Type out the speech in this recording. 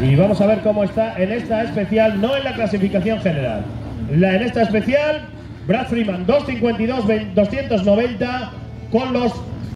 Y vamos a ver cómo está en esta especial, no en la clasificación general. La, en esta especial, Brad Freeman 252, 290 con los